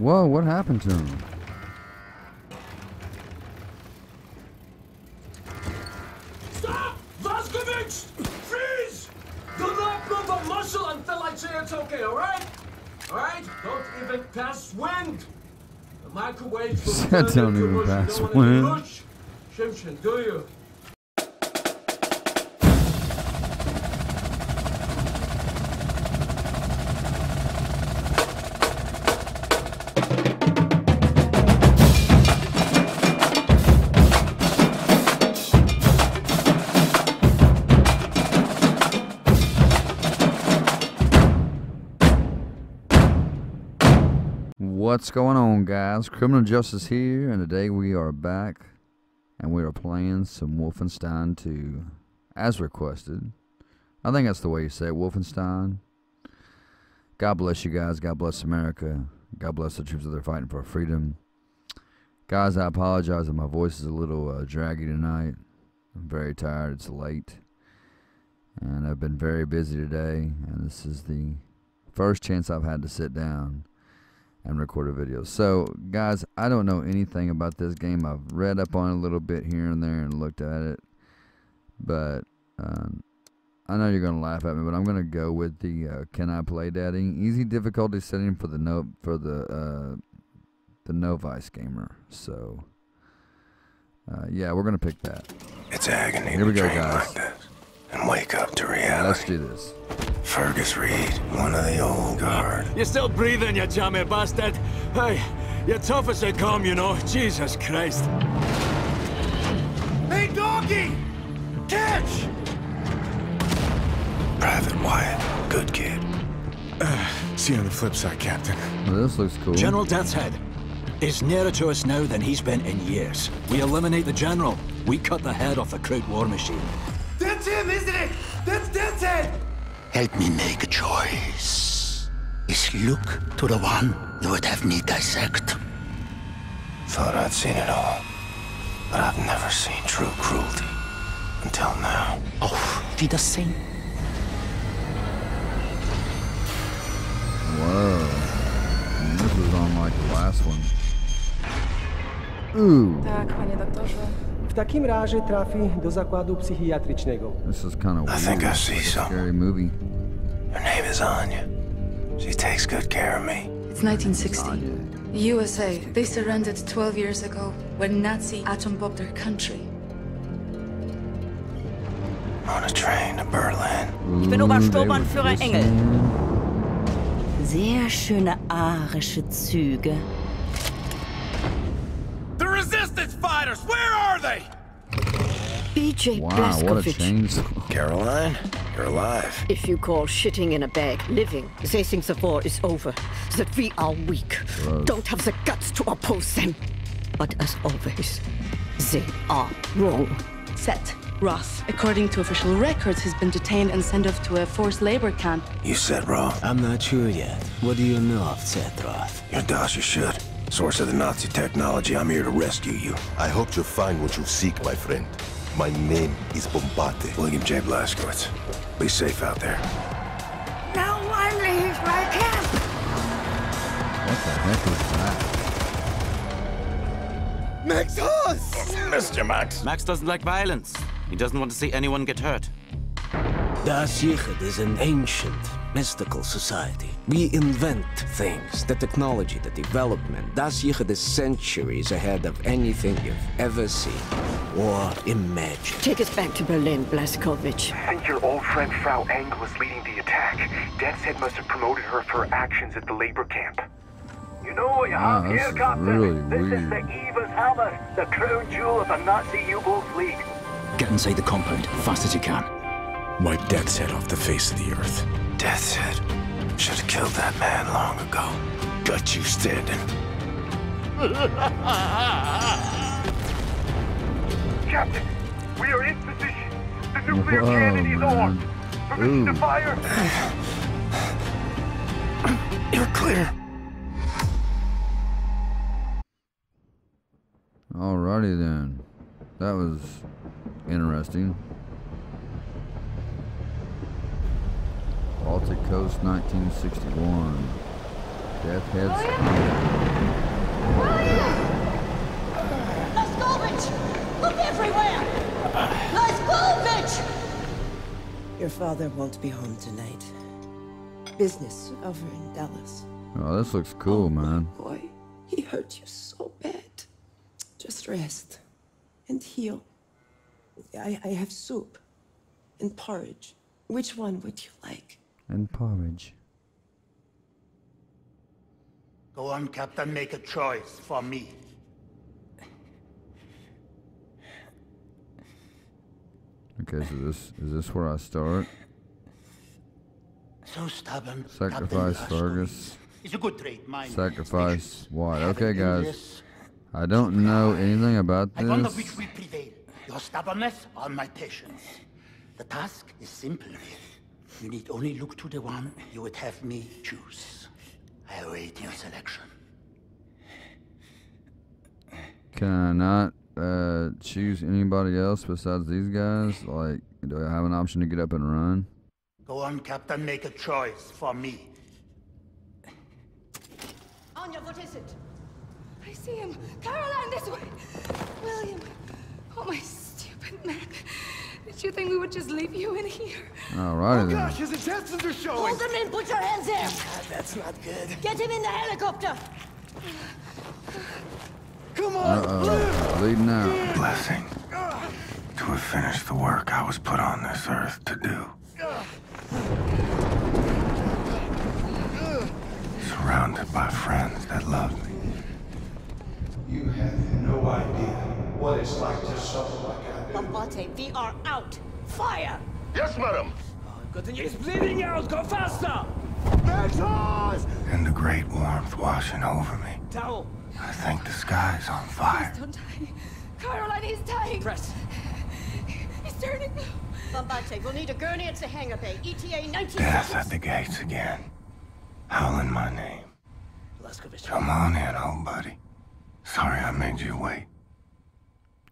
Whoa, what happened to him? Stop! Vaskovich! Freeze! Do not move a muscle until I say it's okay, alright? Alright? Don't even pass wind! The microwave will turn into mush. Don't wind. Shimshin, do you? What's going on, guys? Criminal Justice here, and today we are back and we are playing some Wolfenstein 2 as requested. I think that's the way you say it, Wolfenstein. God bless you guys. God bless America. God bless the troops that are fighting for freedom. Guys, I apologize if my voice is a little uh, draggy tonight. I'm very tired. It's late. And I've been very busy today, and this is the first chance I've had to sit down and record a video. So, guys, I don't know anything about this game. I've read up on it a little bit here and there and looked at it, but um, I know you're gonna laugh at me, but I'm gonna go with the uh, "Can I play Daddy?" easy difficulty setting for the no for the uh, the Novice gamer. So, uh, yeah, we're gonna pick that. It's agony Here we go, guys. like and wake up to reality. Let's reality. do this. Fergus Reid, one of the old guard. You're still breathing, you jammy bastard. Hey, you're tough as they come, you know. Jesus Christ. Hey, doggy! Catch! Private Wyatt, good kid. Uh, see you on the flip side, Captain. Well, this looks cool. General Deathshead is nearer to us now than he's been in years. We eliminate the General. We cut the head off the Kraut war machine. That's him, isn't it? That's Deathshead! Help me make a choice. Is Luke to the one you would have me dissect? Thought I'd seen it all. But I've never seen true cruelty. Until now. Auf Wiedersehen. Whoa. And this was on like the last one. Ooh, Tak, panie doktorze. W takim razie trafi do zakładu psychiatrycznego. this is kind of I weird. think I see Like a something. scary movie. Her name is Anya. She takes good care of me. It's 1960. The USA, they surrendered 12 years ago when Nazi atom bombed their country. On a train to Berlin. Ich bin Obersturmbannführer Engel. Sehr schöne arische Züge. Fighters, where are they? BJ Wow, what a change. Caroline, you're alive. If you call shitting in a bag living, they think the war is over, that we are weak, Gross. don't have the guts to oppose them. But as always, they are wrong. Set Roth, according to official records, has been detained and sent off to a forced labor camp. You said wrong. I'm not sure yet. What do you know of Set Roth? Your Dasha should. Source of the Nazi technology, I'm here to rescue you. I hope you find what you seek, my friend. My name is Bombate. William J. Blazkowicz. Be safe out there. No one leaves my camp! What the heck is that? Max Hass! Mr. Max. Max doesn't like violence. He doesn't want to see anyone get hurt. Da'at Yichud is an ancient, mystical society. We invent things. The technology, the development. Da'at Yichud is centuries ahead of anything you've ever seen or imagined. Take us back to Berlin, Blazkowicz. I think your old friend Frau Engel is leading the attack. Deathshead must have promoted her for her actions at the labor camp. You know what you Wow, have this here, is Captain? really this is the Eva's Hammer, the crown jewel of the Nazi U-boat fleet. Get inside the compound, fast as you can. Wipe Deathshead off the face of the earth. Deathshead. Should have killed that man long ago. Got you standing. Captain, we are in position. The nuclear Whoa, cannon is man. on. Permission to fire. You're clear. Alrighty then. That was interesting. Baltic Coast 1961. Death heads. Laskovich! Look everywhere! Laskovich! Your father won't be home tonight. Business over in Dallas. Oh, this looks cool, oh, man. Boy, he hurt you so bad. Just rest and heal. I, I have soup and porridge. Which one would you like? And porridge. Go on, Captain, make a choice for me. Okay, so this is this where I start? So stubborn. Sacrifice Captain Fergus. It's a good trait, mine. Sacrifice what? Okay, guys. I don't know anything about this. I wonder which will prevail. Your stubbornness or my patience. The task is simple. You need only look to the one you would have me choose. I await your selection. Can I not uh, choose anybody else besides these guys? Like, do I have an option to get up and run? Go on, Captain, make a choice for me. Anya, what is it? I see him. Caroline, this way! William! Oh, my stupid man. Did you think we would just leave you in here? Alrighty oh, then. gosh, his intestines are showing! Hold him in! Put your hands there! That's not good. Get him in the helicopter! Come on. Uh-oh. Bleeding out. Blessing. To have finished the work I was put on this earth to do. Surrounded by friends that love me. You have no idea what it's like to suffer like I do. Bombate, we are out! Fire! Yes, madam. He's bleeding out! Go faster! And the great warmth washing over me. Towel! I think the sky's on fire. Don't die. Caroline, he's dying! Press. He's turning blue. Bombate, we'll need a gurney at the hangar bay. ETA 19 Death seconds. at the gates again. Howling my name. Laskovich. Come on in, old buddy. Sorry I made you wait.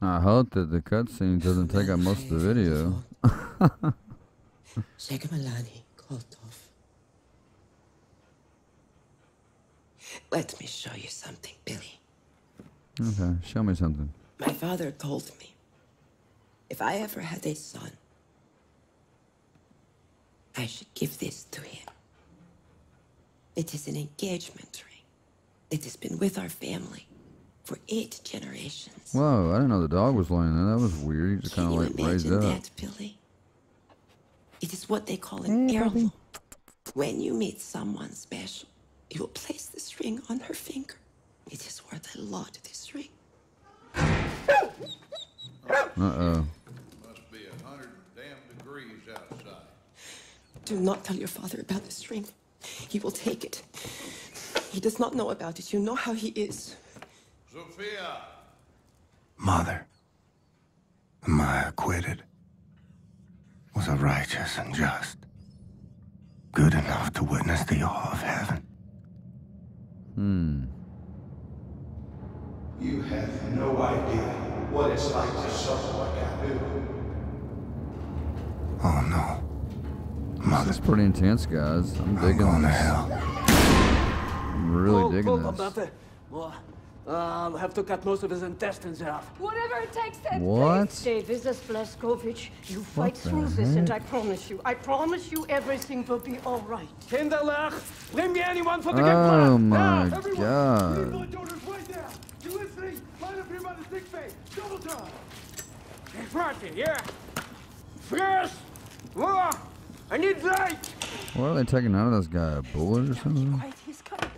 I hope that the cutscene doesn't take up most of the video. Let me show you something, Billy. okay, show me something. My father told me if I ever had a son, I should give this to him. It is an engagement ring. It has been with our family for eight generations. Whoa, I didn't know the dog was laying there. That was weird. He kind Can of you like raised imagine up. that, Billy? It is what they call an heirloom. When you meet someone special, you will place this ring on her finger. It is worth a lot, this ring. Uh-oh. Must be a hundred damn degrees outside. Do not tell your father about this ring. He will take it. He does not know about it. You know how he is. Sophia! Mother. Am I acquitted? Was I righteous and just? Good enough to witness the awe of heaven? Hmm. You have no idea what it's like to suffer like I do. Oh no. Mother. This is pretty intense, guys. I'm digging going to this. hell. I'm really Pull, digging pull, this. Bombate. Well, uh, I'll have to cut most of his intestines out. Whatever it takes, Ted. What? Stay with us, Blazkowicz. You fight the through this, and? I promise you, I promise you everything will be all right. Kinderlach, bring me anyone for the good Oh plan. my Now, god. right now. You listening? Line up here by the sick bay. Double time. Right here. First. Oh, I need light. What are they taking out of this guy? A bullet or something? Quiet, he's coming.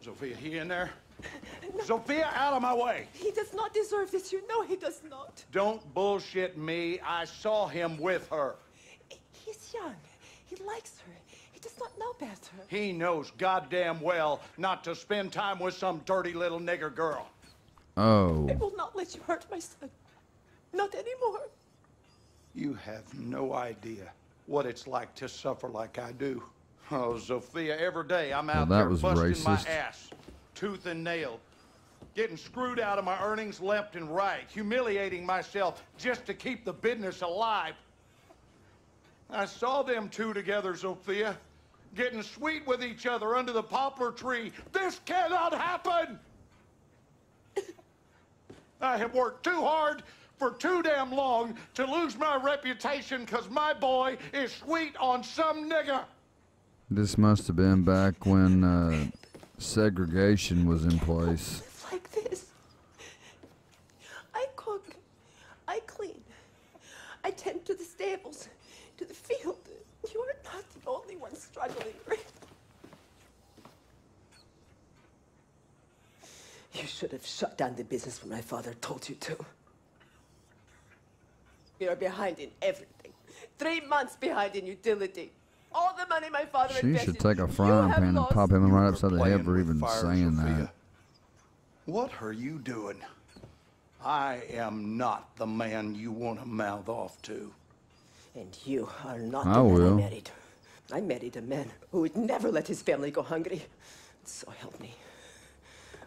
Sophia, he in there? Sophia, out of my way! He does not deserve this. You know he does not. Don't bullshit me. I saw him with her. He's young. He likes her. He does not know better. He knows goddamn well not to spend time with some dirty little nigger girl. Oh. I will not let you hurt my son. Not anymore. You have no idea what it's like to suffer like I do. Oh, Sophia, every day I'm Well, out that there was busting my racist. ass, tooth and nail, getting screwed out of my earnings left and right, humiliating myself just to keep the business alive. I saw them two together, Sophia. getting sweet with each other under the poplar tree. This cannot happen! I have worked too hard for too damn long to lose my reputation because my boy is sweet on some nigger. This must have been back when uh, segregation was in place. Like this. I cook. I clean. I tend to the stables, to the field. You are not the only one struggling, right? You should have shut down the business when my father told you to. You're behind in everything. Three months behind in utility. All the money my father She invested. should take a frying pan and pop him right upside the head for even saying Sophia. that. What are you doing? I am not the man you want to mouth off to. And you are not I the man will. I married. I married a man who would never let his family go hungry. So help me.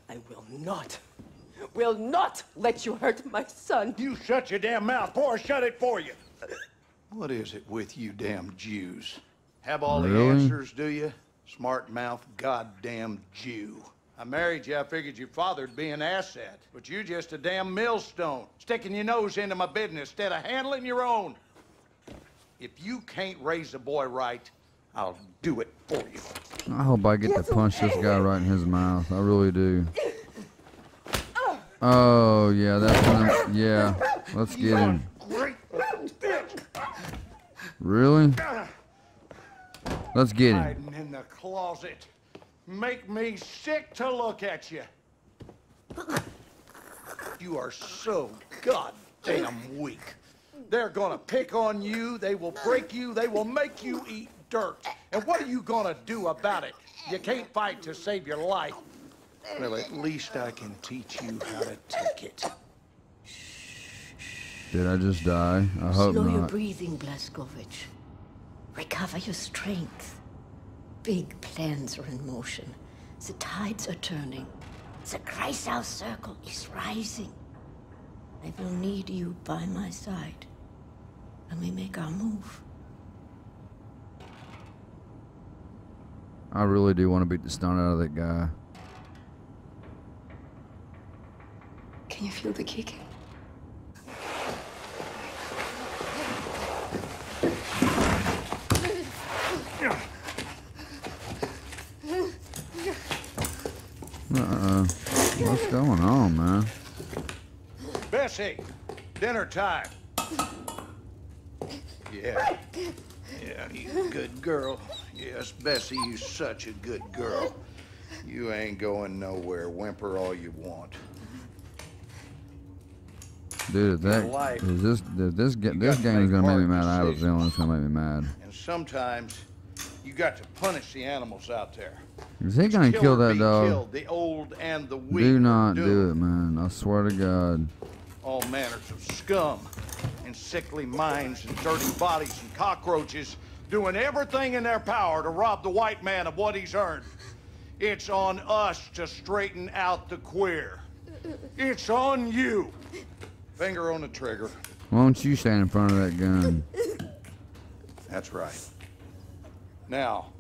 I will not, will not let you hurt my son. You shut your damn mouth before I shut it for you. What is it with you damn Jews? Have all the answers, do you? Smart mouth goddamn Jew. I married you, I figured your father'd be an asset. But you just a damn millstone, sticking your nose into my business instead of handling your own. If you can't raise a boy right, I'll do it for you. I hope I get to punch this guy right in his mouth. I really do. Oh yeah, that's one. Yeah, let's get him. Great! Really? Let's get him. Hiding in the closet. Make me sick to look at you. You are so goddamn weak. They're gonna pick on you, they will break you, they will make you eat dirt. And what are you gonna do about it? You can't fight to save your life. Well, at least I can teach you how to take it. Did I just die? I hope Slow your not. breathing, Blazkowicz. Recover your strength. Big plans are in motion. The tides are turning. The Kreisau circle is rising. I will need you by my side when we make our move. I really do want to beat the stun out of that guy. Can you feel the kicking? Uh-uh. What's going on, man? Bessie, dinner time. Yeah. Yeah, you good girl. Yes, Bessie, you such a good girl. You ain't going nowhere. Whimper all you want. Dude, that life, is this if this ga- this game is gonna make me mad. I have a decisions. feeling it's gonna make me mad. And sometimes you got to punish the animals out there. Is he gonna Kill kill that dog? killed, the old and the weak. Do not do it, man. I swear to God. All manners of scum and sickly minds and dirty bodies and cockroaches doing everything in their power to rob the white man of what he's earned. It's on us to straighten out the queer. It's on you. Finger on the trigger. Why don't you stand in front of that gun? That's right. Now,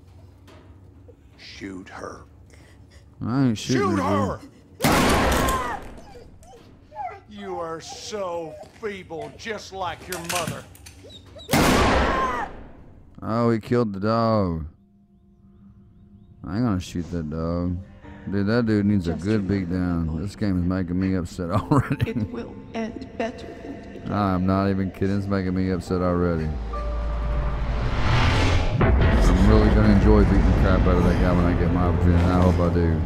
shoot her. I ain't shooting Shoot her. her! You are so feeble, just like your mother. Oh, he killed the dog. I ain't gonna shoot that dog. Dude, that dude needs a good beat down. This game is making me upset already. It will end better. I'm not even kidding. It's making me upset already. I'm really gonna enjoy beating the crap out of that guy when I get my opportunity. I hope I do.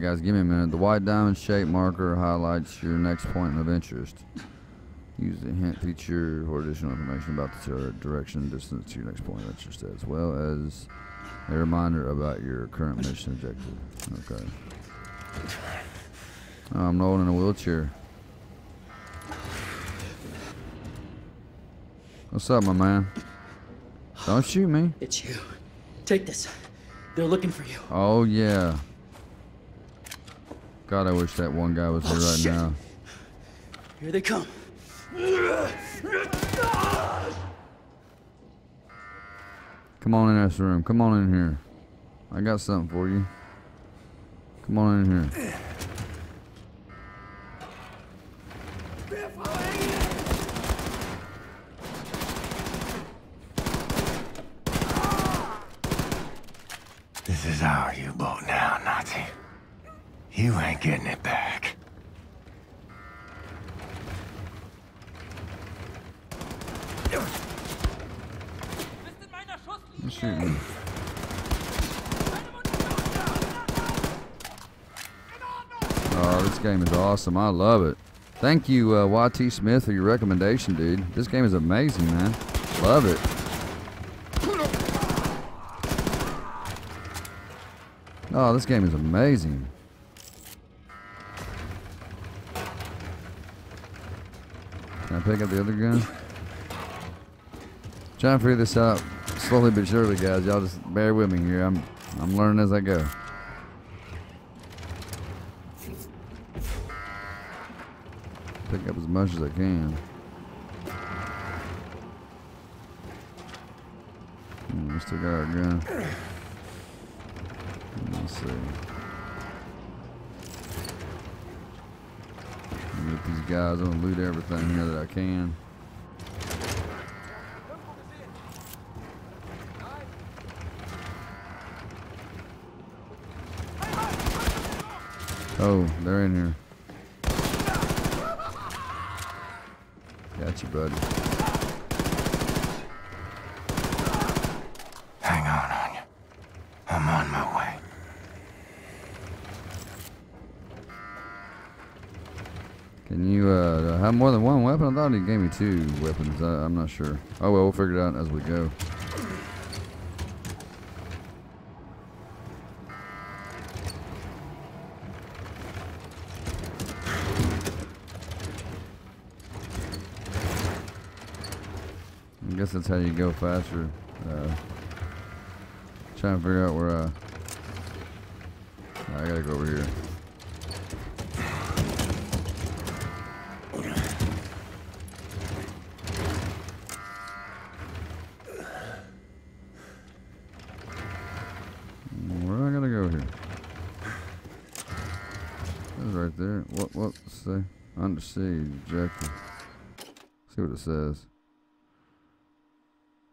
Alright, guys, give me a minute. The white diamond shape marker highlights your next point of interest. Use the hint feature for additional information about the direction and distance to your next point of interest, as well as a reminder about your current mission objective. Okay. I'm rolling in a wheelchair. What's up, my man? Don't shoot me. It's you. Take this. They're looking for you. Oh, yeah. God, I wish that one guy was here Oh, right shit. now. Here they come. Come on in this room. Come on in here. I got something for you. Come on in here. This is our U-boat now, Nazi. You ain't getting it back. You shoot me. Oh, this game is awesome. I love it. Thank you, uh, YT Smith, for your recommendation, dude. This game is amazing, man. Love it. Oh, this game is amazing. I pick up the other gun? Trying to figure this out slowly but surely, guys. Y'all just bear with me here. I'm I'm learning as I go. Pick up as much as I can. Hmm, we still got our gun. Let's see. These guys. I'm gonna loot everything here that I can. Oh, they're in here. Got you, buddy. Hang on, Anya. I'm on my way. Can you uh, have more than one weapon? I thought he gave me two weapons. I, I'm not sure. Oh well, we'll figure it out as we go. I guess that's how you go faster. Uh, trying to figure out where uh, I gotta go over here. Where do I gotta go here? That's right there. What what say? Under siege objective. See what it says.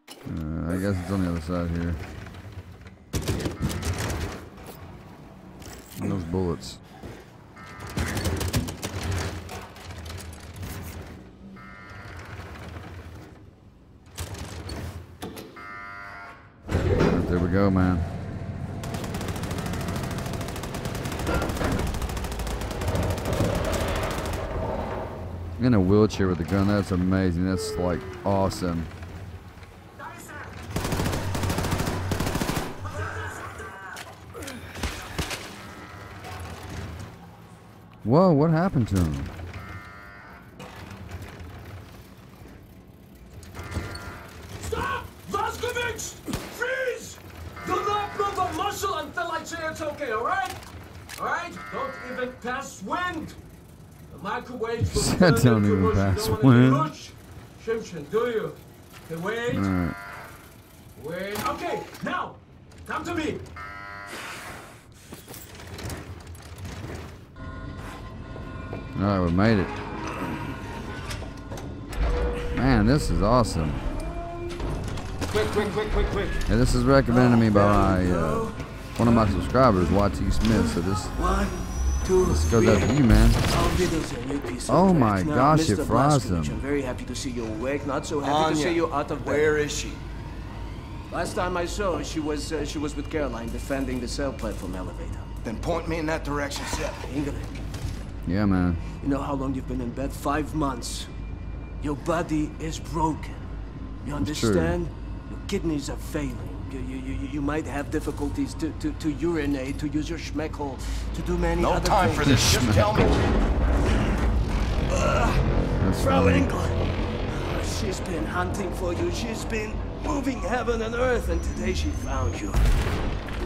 Uh, I guess it's on the other side here. And those bullets. There we go, man. In a wheelchair with a gun, that's amazing. That's like awesome. Whoa, what happened to him? Microwave will Said turn don't into even mush. You pass don't wanna wind. mush. Shimshin, do you? Okay, wait. Alright. Wait. Okay, now! Come to me! Alright, we made it. Man, this is awesome. Quick, quick, quick, quick, quick. Yeah, this is recommended to me by uh, one of my subscribers, YT Smith. So this, One, two, this goes three. out to you, man. I'll give us a new piece of Oh my Now, gosh, it Mr. fries Blazkowicz, them. I'm very happy to see you awake. Not so happy Anya, to see you out of bed. where is she? Last time I saw her, she was uh, she was with Caroline defending the sail platform elevator. Then point me in that direction, Set. Ingrid, Yeah, man. you know how long you've been in bed? Five months. Your body is broken. You understand? Your kidneys are failing. You, you, you, you might have difficulties to, to, to urinate, to use your schmeckhole, to do many No other time for this. Just tell me. That's Frau funny. England. Uh, she's been hunting for you. She's been moving heaven and earth, and today she found you.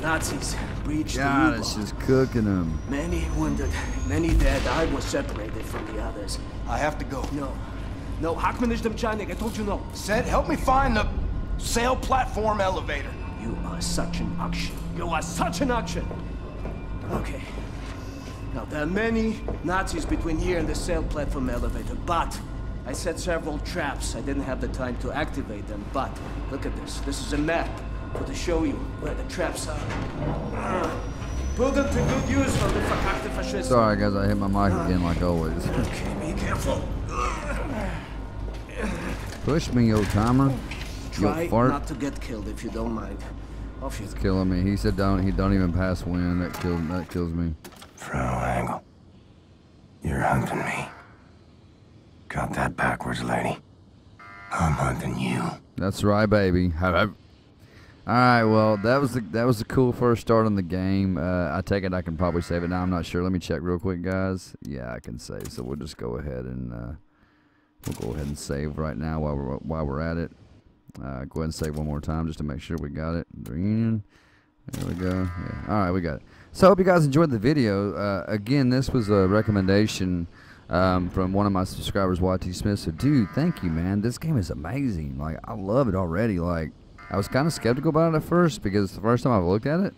Nazis breached God, the it's U-Boat. just cooking them. Many wounded, many dead. I was separated from the others. I have to go. No. No, Hackman is Demchanik. I told you no. Said, help me find the sail platform elevator. You are such an auction. You are such an auction. Okay. Now, there are many Nazis between here and the sail platform elevator, but I set several traps. I didn't have the time to activate them, but look at this. This is a map for to show you where the traps are. Ah. Put them to good use for the verkackte Faschisten. Sorry, guys, I hit my mic again like always. Okay, be careful. Push me, yo timer. Try fart. not to get killed if you don't mind. Off you It's killing me. He said don't. He don't even pass wind. That kills. That kills me. Frau Engel. You're hunting me. Got that backwards, lady. I'm hunting you. That's right, baby. All right. Well, that was the that was the cool first start on the game. Uh, I take it I can probably save it now. I'm not sure. Let me check real quick, guys. Yeah, I can save. So we'll just go ahead and uh, we'll go ahead and save right now while we're while we're at it. Uh, go ahead and save one more time just to make sure we got it. Reunion. There we go. Yeah. All right, we got it. So I hope you guys enjoyed the video. Uh, again, this was a recommendation um, from one of my subscribers, YT Smith. So, dude, thank you, man. This game is amazing. Like, I love it already. Like, I was kind of skeptical about it at first because it's the first time I've looked at it.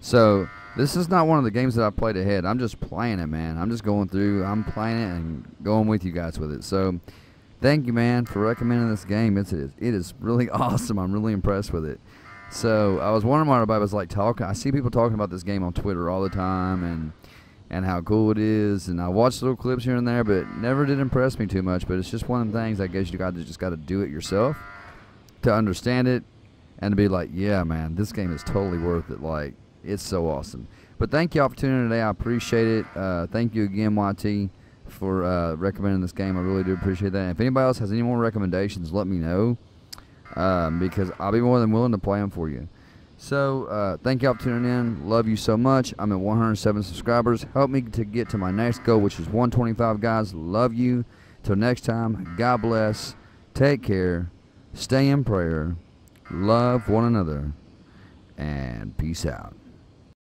So, this is not one of the games that I played ahead. I'm just playing it, man. I'm just going through. I'm playing it and going with you guys with it. So, thank you, man, for recommending this game. It's it is really awesome. I'm really impressed with it. So I was wondering why everybody was like talking. I see people talking about this game on Twitter all the time and and how cool it is. And I watched little clips here and there, but it never did impress me too much. But it's just one of the things I guess you got to just got to do it yourself to understand it and to be like, yeah, man, this game is totally worth it. Like it's so awesome. But thank y'all for tuning in today. I appreciate it. Uh, thank you again, YT, for uh, recommending this game. I really do appreciate that. And if anybody else has any more recommendations, let me know um, because I'll be more than willing to play them for you. So, uh, thank y'all for tuning in. Love you so much. I'm at 107 subscribers. Help me to get to my next goal, which is 125, guys. Love you. Till next time, God bless. Take care. Stay in prayer. Love one another. And peace out.